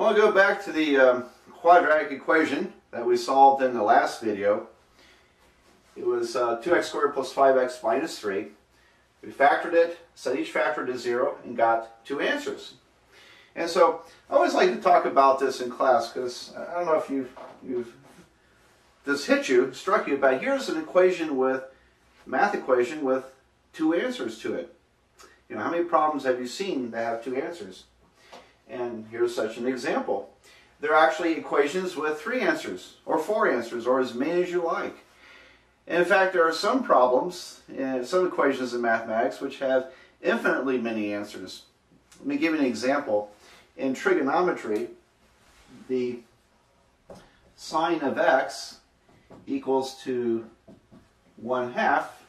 I want to go back to the um, quadratic equation that we solved in the last video. It was uh, 2x squared plus 5x minus 3. We factored it, set each factor to 0, and got two answers. And so I always like to talk about this in class because I don't know if you've, you've this hit you, struck you, but here's an equation with, math equation with two answers to it. You know, how many problems have you seen that have two answers? And here's such an example. There are actually equations with three answers, or four answers, or as many as you like. in fact, there are some problems, and some equations in mathematics, which have infinitely many answers. Let me give you an example. In trigonometry, the sine of x equals to 1 half.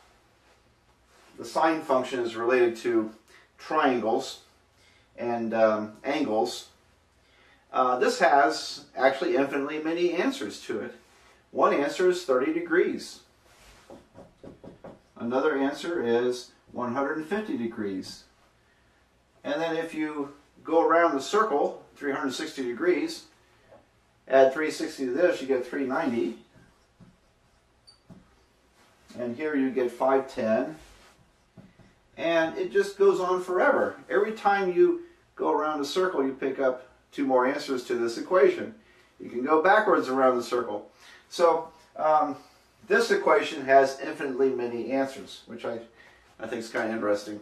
The sine function is related to triangles and um, angles. Uh, this has actually infinitely many answers to it. One answer is 30 degrees. Another answer is 150 degrees. And then if you go around the circle 360 degrees, add 360 to this, you get 390. And here you get 510. And it just goes on forever. Every time you go around a circle, you pick up two more answers to this equation. You can go backwards around the circle. So um, this equation has infinitely many answers, which I, I think is kind of interesting.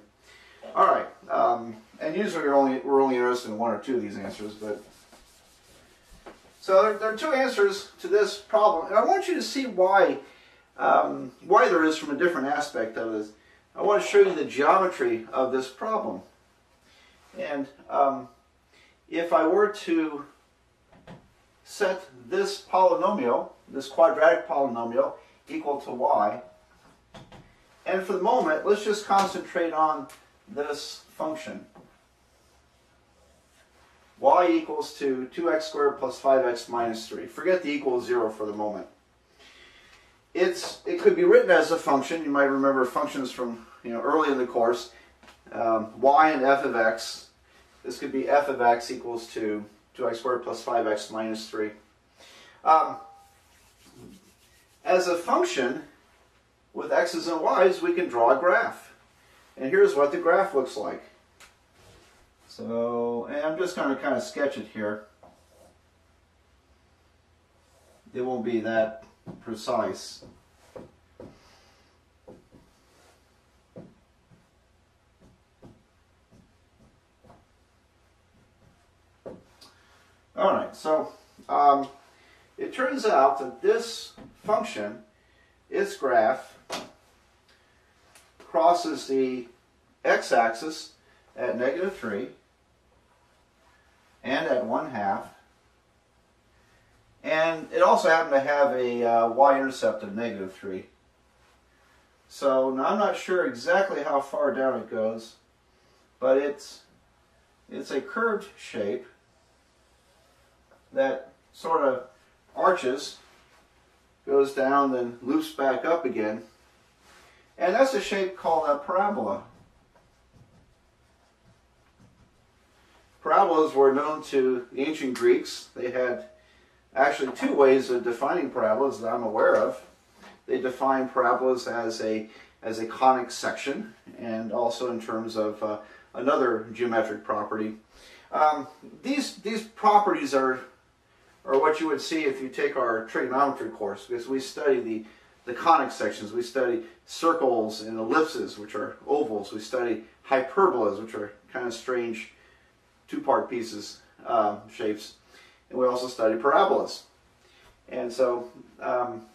All right, um, and usually we're only, we're only interested in one or two of these answers, but so there, there are two answers to this problem, and I want you to see why um, why there is from a different aspect of this. I want to show you the geometry of this problem. And um, if I were to set this polynomial, this quadratic polynomial, equal to y, and for the moment, let's just concentrate on this function. y equals to 2x squared plus 5x minus 3. Forget the equals 0 for the moment it's it could be written as a function. You might remember functions from you know early in the course. Um, y and f of x. This could be f of x equals to 2x squared plus 5x minus 3. Um, as a function with x's and y's, we can draw a graph. And here's what the graph looks like. So, and I'm just going to kind of sketch it here. It won't be that precise. All right, so um, it turns out that this function, its graph, crosses the x-axis at negative 3 and at 1 half and it also happened to have a uh, y-intercept of negative 3. So now I'm not sure exactly how far down it goes, but it's, it's a curved shape that sort of arches, goes down, then loops back up again. And that's a shape called a parabola. Parabolas were known to the ancient Greeks. They had actually two ways of defining parabolas that I'm aware of. They define parabolas as a as a conic section and also in terms of uh, another geometric property. Um, these these properties are are what you would see if you take our trigonometry course because we study the the conic sections. We study circles and ellipses, which are ovals. We study hyperbolas, which are kind of strange two-part pieces, um, shapes and we also study parabolas. And so um,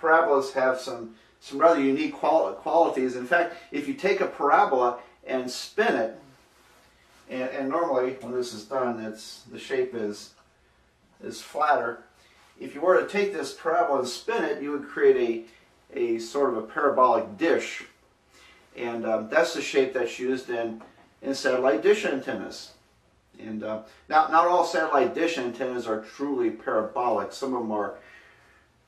parabolas have some, some rather unique quali qualities. In fact, if you take a parabola and spin it, and, and normally when this is done, it's, the shape is, is flatter. If you were to take this parabola and spin it, you would create a, a sort of a parabolic dish. And um, that's the shape that's used in, in satellite dish antennas. And uh, now, not all satellite dish antennas are truly parabolic. Some of them are,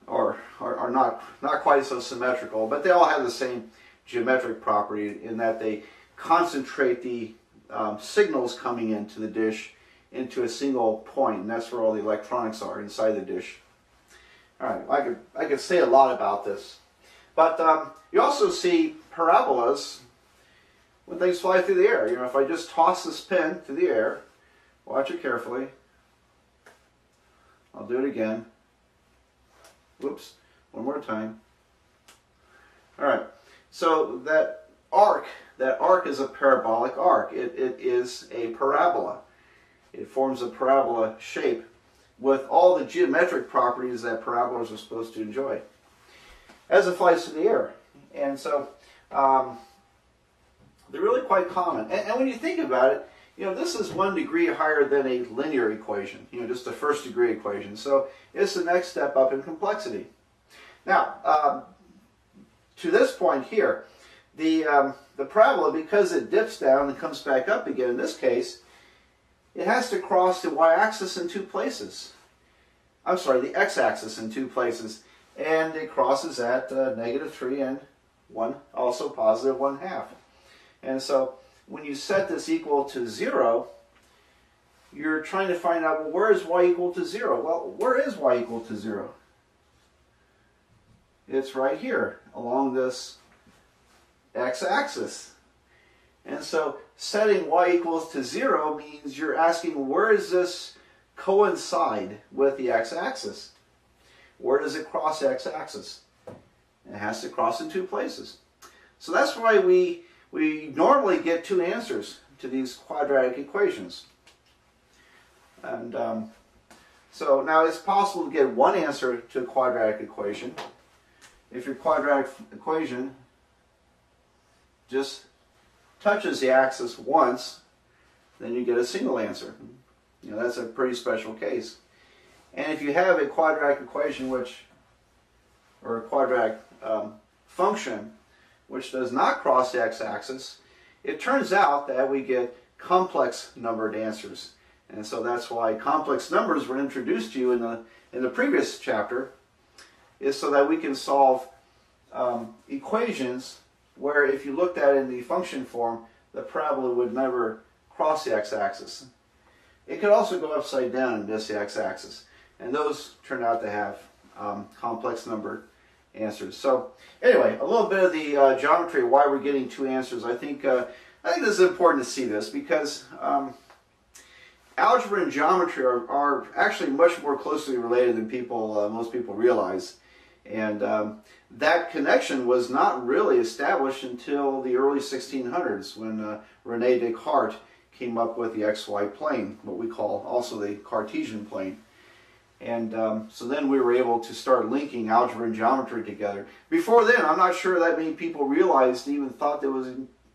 are, are, are not, not quite so symmetrical, but they all have the same geometric property in that they concentrate the um, signals coming into the dish into a single point, and that's where all the electronics are inside the dish. All right, I could I could say a lot about this, but um, you also see parabolas when things fly through the air. You know, if I just toss this pin through the air, watch it carefully. I'll do it again. Whoops, one more time. All right, so that arc, that arc is a parabolic arc. It, it is a parabola. It forms a parabola shape with all the geometric properties that parabolas are supposed to enjoy as it flies through the air. And so um, they're really quite common. And, and, when you think about it, you know, this is one degree higher than a linear equation, you know, just a first degree equation. So it's the next step up in complexity. Now, um, to this point here, the, um, the parabola, because it dips down and comes back up again, in this case, it has to cross the y-axis in two places. I'm sorry, the x-axis in two places. And it crosses at uh, negative 3 and 1, also positive 1 half. And so when you set this equal to 0, you're trying to find out, well, where is y equal to 0? Well, where is y equal to 0? It's right here along this x-axis. And so setting y equals to 0 means you're asking where does this coincide with the x-axis? Where does it cross x-axis? It has to cross in two places. So that's why we, we normally get two answers to these quadratic equations. And um, so now it's possible to get one answer to a quadratic equation if your quadratic equation just touches the axis once, then you get a single answer. You know, that's a pretty special case. And if you have a quadratic equation which, or a quadratic um, function which does not cross the x-axis, it turns out that we get complex numbered answers. And so that's why complex numbers were introduced to you in the, in the previous chapter, is so that we can solve um, equations where if you looked at it in the function form, the parabola would never cross the x-axis. It could also go upside down and miss the x-axis. And those turn out to have um, complex number answers. So anyway, a little bit of the uh, geometry, why we're getting two answers. I think, uh, I think this is important to see this because um, algebra and geometry are, are, actually much more closely related than people, uh, most people realize. And um, that connection was not really established until the early 1600s when uh, Rene Descartes came up with the xy plane, what we call also the Cartesian plane. And um, so then we were able to start linking algebra and geometry together. Before then, I'm not sure that many people realized, even thought there was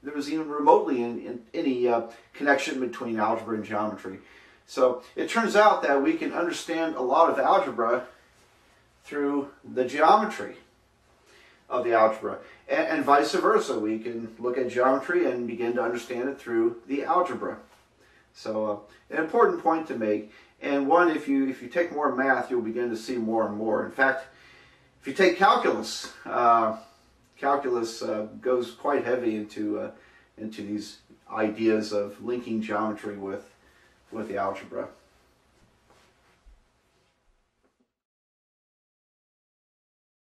there was even remotely in, in any uh, connection between algebra and geometry. So it turns out that we can understand a lot of algebra through the geometry of the algebra. And, and, vice versa, we can look at geometry and begin to understand it through the algebra. So uh, an important point to make, and one if you if you take more math, you'll begin to see more and more. In fact, if you take calculus, uh, calculus uh, goes quite heavy into uh, into these ideas of linking geometry with with the algebra.